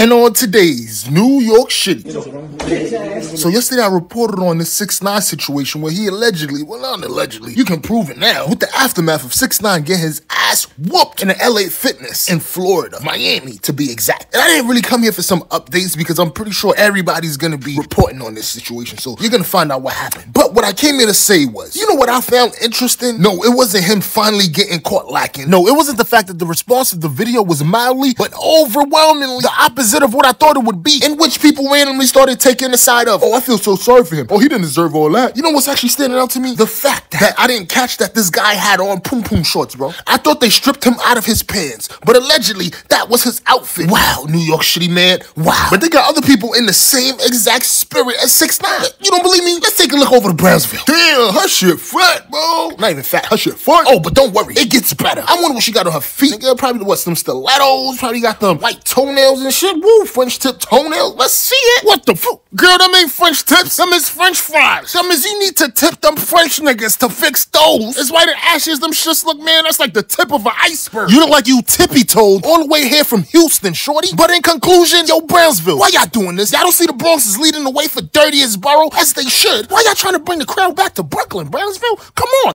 And on today's New York City. So yesterday I reported on the 6 9 situation where he allegedly, well not allegedly, you can prove it now, with the aftermath of 6 9 getting his ass whooped in an LA Fitness in Florida, Miami to be exact. And I didn't really come here for some updates because I'm pretty sure everybody's gonna be reporting on this situation. So you're gonna find out what happened. But what I came here to say was, you know what I found interesting? No, it wasn't him finally getting caught lacking. No, it wasn't the fact that the response of the video was mildly, but overwhelmingly the opposite of what I thought it would be, in which people randomly started taking the side of, oh, I feel so sorry for him. Oh, he didn't deserve all that. You know what's actually standing out to me? The fact that I didn't catch that this guy had on poom poom shorts, bro. I thought they stripped him out of his pants, but allegedly that was his outfit. Wow, New York City man. Wow. But they got other people in the same exact spirit as 6 9 You don't believe me? Let's take a look over to Brownsville. Damn, her shit fat, bro. Not even fat, her shit fat. Oh, but don't worry, it gets better. I wonder what she got on her feet. Nigga, probably what, some stilettos? Probably got them white toenails and shit. Woo, French tip toenails. Let's see it. What the fuck? Girl, them ain't French tips. Them is French fries. Them is you need to tip them French niggas to fix those. It's why the ashes. Them shits look, man, that's like the tip of an iceberg. You look like you tippy toed all the way here from Houston, shorty. But in conclusion, yo, Brownsville, why y'all doing this? Y'all don't see the Bronx is leading the way for dirtiest borough as they should. Why y'all trying to bring the crowd back to Brooklyn, Brownsville? Come on.